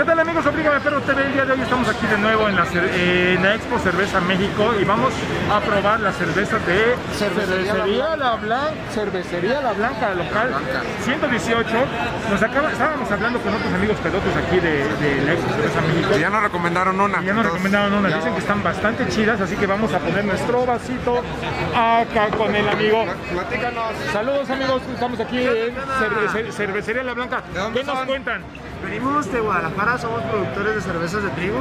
¿Qué tal amigos? Oblígame Perro TV, el día de hoy estamos aquí de nuevo en la, en la Expo Cerveza México y vamos a probar la cerveza de Cervecería La Blanca, Cervecería La Blanca, local 118. Nos acaba, estábamos hablando con otros amigos pelotes aquí de, de la Expo Cerveza México. Y ya nos recomendaron una. Y ya nos recomendaron una, dicen que están bastante chidas, así que vamos a poner nuestro vasito acá con el amigo. Platícanos. Saludos amigos, estamos aquí en Cerve- Cervecería La Blanca. ¿De dónde ¿Qué nos son? cuentan? Venimos de Guadalajara, somos productores de cervezas de trigo.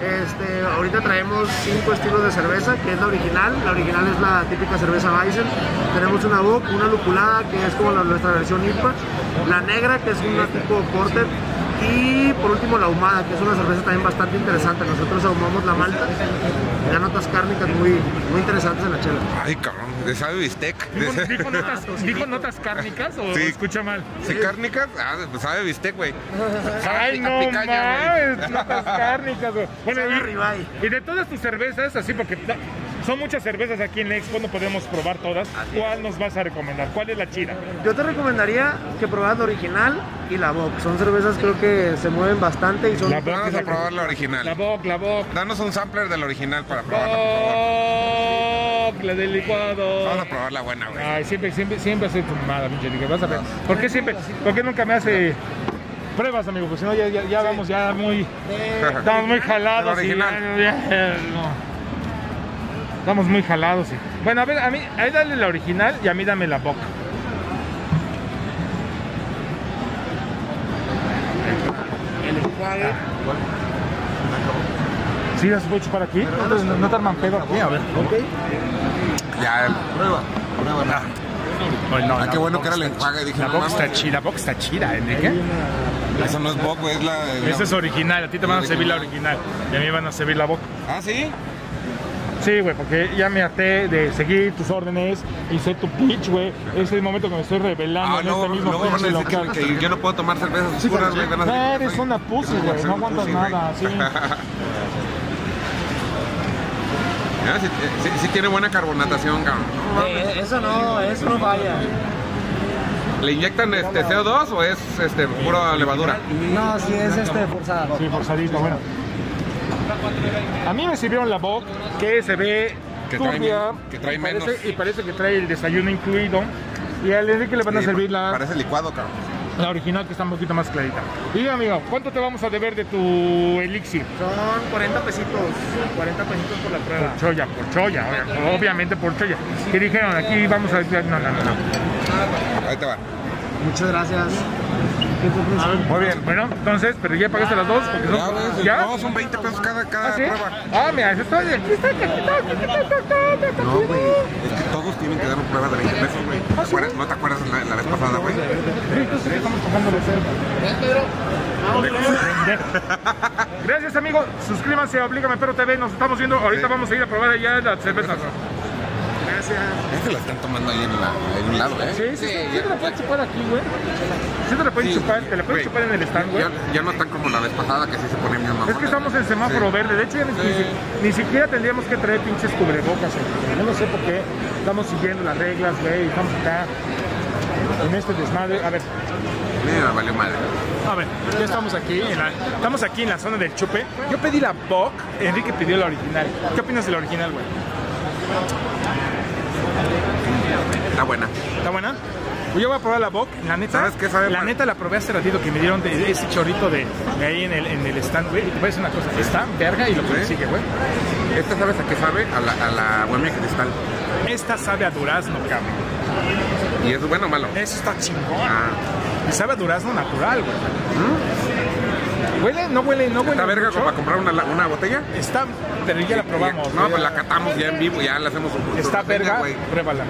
Este, ahorita traemos cinco estilos de cerveza, que es la original. La original es la típica cerveza Weizen. Tenemos una Bock, una lupulada, que es como nuestra versión IPA. La negra, que es una tipo porter. Y por último la ahumada, que es una cerveza también bastante interesante. Nosotros ahumamos la malta y da notas cárnicas muy, muy interesantes en la chela. Ay, cabrón. De sabe bistec. ¿Dijo, De- dijo notas, dijo notas cárnicas o Sí. escucha mal? ¿Sí, cárnicas? Ah, pues sabe bistec, güey. Ay, no picaña, mames, notas cárnicas, güey. Bueno, y, y de todas tus cervezas, así porque son muchas cervezas aquí en la Expo, no podemos probar todas. ¿Cuál nos vas a recomendar? ¿Cuál es la chida? Yo te recomendaría que probaras la original y la Bock. Son cervezas creo que se mueven bastante y son... La. Vamos a probar la La original. Bock, la Bock. Danos un sampler del original para probarla, por favor. Bock, la del licuado. Vamos a probar la buena, güey. Ay, siempre, siempre, siempre hace tu mamada, pinche Nick, Vas a ver. ¿Por qué siempre? ¿Por qué nunca me hace pruebas, amigo? Pues si no, ya, ya, ya vamos ya muy... Estamos muy jalados. Y original. ya- ya- no. Estamos muy jalados. sí. Bueno, a ver, a mí, a él dale la original y a mí dame la boca. El enjuague. ¿Sí las puedo chupar aquí? ¿No, no, no te arman pedo aquí? A ver. Ya, el- Ay, no, Ah, qué bueno que era el enjuague. Dije. La no boca está chida, la boca está chida, Enrique. Eso no es güey, es la. la- Esa es original, a ti te van a servir la original y a mí van a servir la boca. Ah, sí. Sí, güey, porque ya me harté de seguir tus órdenes y ser tu pitch, güey. Es el momento que me estoy revelando Ah, en luego, este mismo local. que, yo no puedo tomar cervezas oscuras, güey. Ah, eres una pussy, güey, no aguantas pussy, nada, sí. Sí, sí- sí tiene buena carbonatación, cabrón. No. Eh, eso no, eso no falla. ¿Le inyectan este CO2 o es este pura levadura? No, sí es este forzada. Sí, forzadito, bueno. A mí me sirvieron la boc que se ve Que trae turbia que trae y, parece, menos. y parece que trae el desayuno incluido. Y al Enrique le van a Sí, servir la, Parece licuado, cabrón. la original que está un poquito más clarita. Y amigo, ¿cuánto te vamos a deber de tu elixir? Son 40 pesitos. 40 pesitos por la prueba. Por choya, por choya, obvia- obviamente por choya. ¿Qué dijeron? Aquí vamos a... No, no, no. no. Ahí te va. Muchas gracias. Muy bien. Bueno, entonces, pero ya pagaste las dos porque son... Ya. No, son 20 pesos cada, cada ¿Ah, sí? prueba. Ah, mira, eso está... Aquí está, aquí está, aquí está, aquí está, aquí está. No, güey. Es que todos tienen que dar una prueba de 20 pesos, güey. ¿Ah, ¿Te acuerdas? ¿No te acuerdas la, la vez pasada, güey? Sí, estamos tocando los Gracias amigos, suscríbanse a Oblígame Pero TV, nos estamos viendo, ahorita vamos a ir a probar allá las cervezas. Gracias. Este la están tomando ahí en, la, en un lado, ¿eh? Sí, sí, sí, sí te la pueden chupar aquí, güey. Sí te la pueden Sí, chupar, te la pueden chupar en el stand, güey. Ya, ya no están como la vez pasada que sí se ponían bien Es mamones. que estamos en semáforo Sí. verde, de hecho ya ni, Sí. ni- siquiera tendríamos que traer pinches cubrebocas, güey. Yo no sé por qué, estamos siguiendo las reglas, güey, estamos acá en este desmadre. A ver, Mira, valió madre. A ver, ya estamos aquí, en la, estamos aquí en la zona del chupe. Yo pedí la Bock, Enrique pidió la original. ¿Qué opinas de la original, güey? Está buena. ¿Está buena? Pues yo voy a probar la Bock, la neta. ¿Sabes qué sabe La neta la probé hace ratito que me dieron de ese chorrito de, de ahí en el, en el stand, güey. Y te voy a decir una cosa, está verga y lo que sigue, güey. Esta, ¿sabes a qué sabe? A la, a la Bohemia Cristal. Esta sabe a durazno, cabrón. ¿Y es bueno o malo? Eso está chingón. Ah, Y sabe a durazno natural, güey. Huele, no huele, no huele ¿Está verga mucho. como para comprar una, una botella? Está, pero ya la probamos. No, pues la catamos ya en vivo, ya le hacemos un Está verga, güey. pruébala.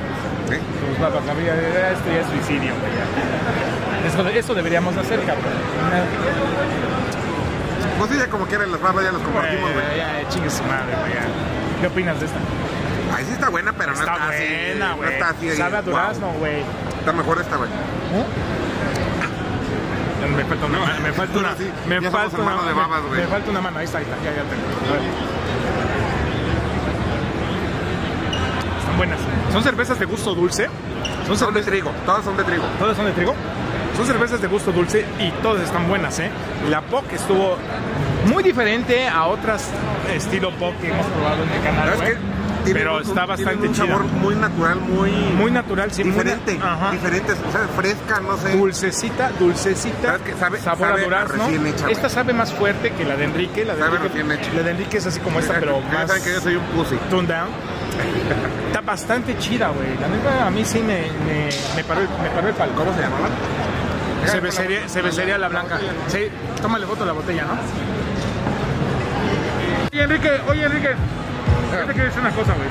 ¿Sí? Pues va, va, ya, esto ya es suicidio, güey. Eso, eso deberíamos hacer, cabrón. Pues sí, ya como quieren las barras ya las compartimos, güey. Ya, ya, chingue su madre, güey. ¿Qué opinas de esta? Ahí sí está buena, pero no Está está, así. buena, No está así. Sabe a durazno, güey. Está mejor esta, güey. Me falta una mano, me falta una, me falta una, de me- babas, güey. me falta una mano, ahí está, ahí está, ya, ya tengo. A ver. Están buenas. ¿Son cervezas de gusto dulce? Son Son de trigo, todas son de trigo. ¿Todas son de trigo? son cervezas de gusto dulce y todas están buenas, ¿eh? La POC estuvo muy diferente a otras estilo POC que hemos probado en el canal, Pero un- está bastante un chida. sabor muy natural, muy, Muy natural, sí. muy- diferente. Ajá. Diferente, o sea, fresca, no sé. Dulcecita, dulcecita, ¿Sabes qué? Sabe- sabor sabe a durazno. hecha, esta sabe más fuerte que la de Enrique. La de, Sabe Enrique, la de Enrique es así como esta, pero más saben que yo soy un pussy. tone down. Está bastante chida, güey. La neta, a mí sí me, me, me paró, el, me paró el palo. ¿Cómo se llamaba? Cervecería, cervecería La Blanca. Sí, tómale foto a la botella, ¿no? Oye, Enrique, oye, Enrique. Yo te quiero decir una cosa, güey.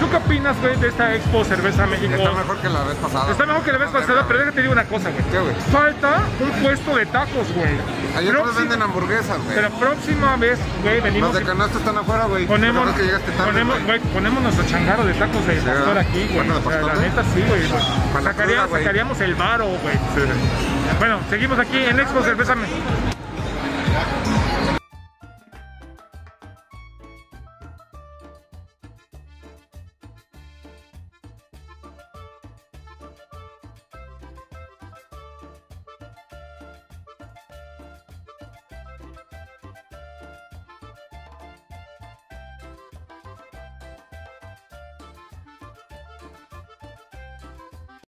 ¿Tú qué opinas, güey, de esta Expo Cerveza México? Está mejor que la vez pasada. Está mejor que la vez pasada, pero déjate digo una cosa, güey. ¿Qué, güey? Falta un puesto de tacos, güey. Ayer nos Próxima- venden hamburguesas, güey. Pero próxima vez, güey, venimos Los de canasta están afuera, güey. ponemos, que llegaste tarde, ponemos, güey. ponemos nuestro changarro de tacos de pastor aquí, güey. Bueno, O sea, la ¿no? neta sí, güey. La Sacaría- sacaríamos el varo, güey. Bueno, seguimos aquí en Expo Cerveza. Me-